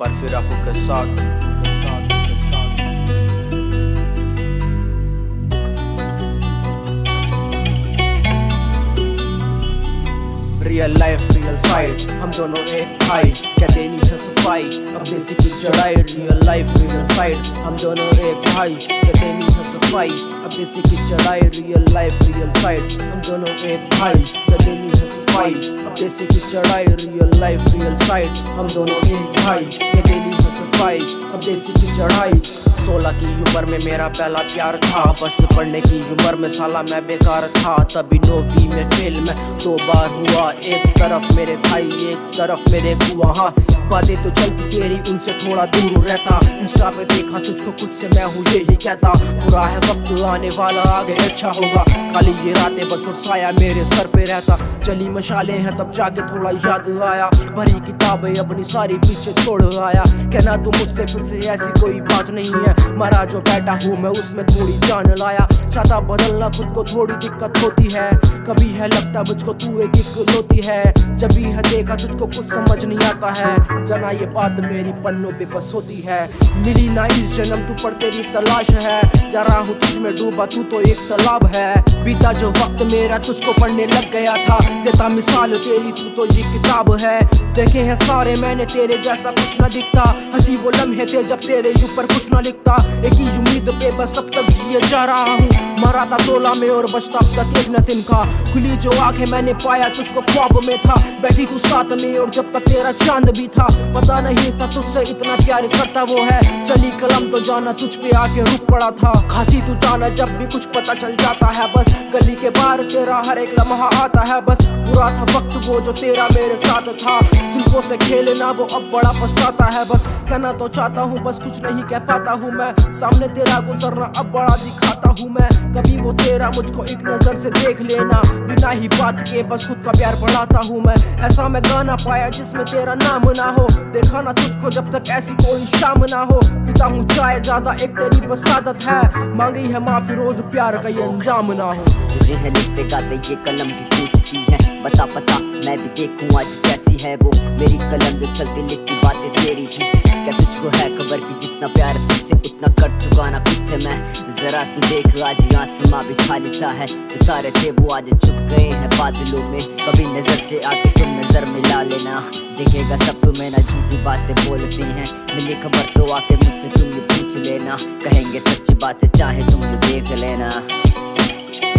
पर फिर अफू के साथ रियल लाइफ रियल साइड हम दोनों एक भाई कहते नहीं है सफ़ाई अब देसी की चढ़ाई रियल लाइफ रियल साइड हम दोनों एक भाई कहते नहीं है सफ़ाई अब देसी की चढ़ाई रियल लाइफ रियल साइड हम दोनों एक भाई कहते नहीं है सफ़ाई अब देसी की चढ़ाई रियल लाइफ रियल साइड हम दोनों एक भाई अब देसी की चढ़ाई। सोलह की उम्र में मेरा पहला प्यार था। बस पढ़ने की उम्र में साला मैं बेकार था। तभी नौवीं में फेल में। दो बार हुआ एक तरफ़ मेरे भाई, एक तरफ़ मेरे कुआ हाँ बातें तो चलती तेरी, उनसे थोड़ा दूर रहता। इंस्टा पे देखा तुझको खुद से मैं हूँ, यही कहता। बुरा है वक्त, आने वाला आगे अच्छा होगा। खाली ये रातें बस और साया मेरे सर पे रहता। चली मशाले हैं, तब जाके थोड़ा याद आया। भरी किताबें अपनी सारी पीछे छोड़ आया। कहना तू मुझसे फिर से ऐसी कोई बात नहीं है। मरा जो बैठा हूँ मैं, उसमें थोड़ी जान लाया। चाहता बदलना खुद को थोड़ी दिक्कत होती है। कभी है लगता मुझको तू एक इकलौती है। जब भी है देखा तुझको कुछ समझ नहीं आता है। जना ये बात मेरी पन्नों पे बस होती है। मिली ना इस जन्म, तू पर तेरी तलाश है। जरा हूँ तुझ में डूबा, तू तो एक तालाब है। बीता जो वक्त मेरा तुझको पढ़ने लग गया था। देता मिसाल तेरी, तू तो ये किताब है। देखे हैं सारे, मैंने तेरे जैसा कुछ न दिखता। हँसी वो लम्हे थे जब तेरे ऊपर कुछ न लिखता, एक ही उम्मीद पे बस अब तक जिए जा रहा हूँ। मरा था सोलह में और बचता अब तक एक न दिन का। खुली जो आँखें मैंने पाया तुझको ख्वाब में था। बैठी तू साथ में और जब तक तेरा चाँद भी था। पता नहीं था तुझसे इतना प्यार करता वो है। चली कलम तो जाना तुझ पे आके रुक पड़ा था। खांसी तू जाना जब भी कुछ पता चल जाता है बस। गली के बाहर तेरा हर एक लम्हा आता है बस। बुरा था वक्त वो जो तेरा मेरे साथ था। सिल्कों से खेले ना वो अब बड़ा पछताता है बस। कहना तो चाहता हूँ, बस कुछ नहीं कह पाता हूँ मैं। सामने तेरा गुजरना अब बड़ा दिखाता हूँ मैं। कभी वो तेरा मुझको एक नज़र से देख लेना। बिना ही बात के बस खुद का प्यार बढ़ाता हूँ मैं। ऐसा मैं गाना पाया जिसमें तेरा नाम ना हो। देखा ना तुझको जब तक ऐसी कोई शाम ना हो। पीता हूँ चाय, ज़्यादा एक तेरी बस आदत है। मांगी है माफ़ी, रोज प्यार का ये अंजाम ना हो। तुझे है लिखते गाते, ये कलम भी पूछती है। बता पता मैं भी देखूँ आज कैसी है वो। मेरी कलम जो चलती लिखती बातें तेरी ही। क्या तुझको है खबर कि जितना प्यार तुझसे उतना कर चुका ना खुद से मैं? जरा तू देख, आज यहाँ सीमा भी खाली सा है। जो तारे थे वो आज छुप गए हैं बादलों में। कभी नज़र से आके तुम नज़र मिला लेना। देखेगा सब तुम्हें ना झूठी बातें बोलते हैं। मिली खबर तो आके मुझसे तुम ये पूछ लेना। कहेंगे सच्ची बातें चाहे तुम ये देख लेना।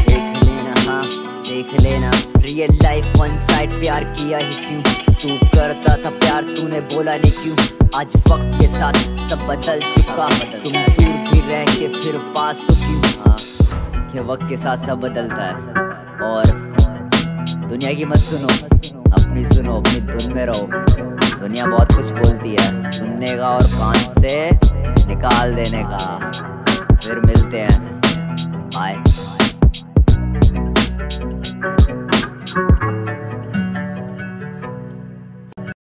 देख लेना हाँ देख लेना। रियल लाइफ वन साइड प्यार किया ही क्यों? तू करता था प्यार, तूने बोला नहीं क्यों? आज वक्त के साथ सब बदल चुका। तुम दूर भी रह के फिर पास हो क्यों? कि वक्त के साथ सब बदलता है। और दुनिया की मत सुनो, अपनी सुनो, अपनी धुन में रहो। दुनिया बहुत कुछ बोलती है, सुनने का और कान से निकाल देने का। फिर मिलते हैं। बाय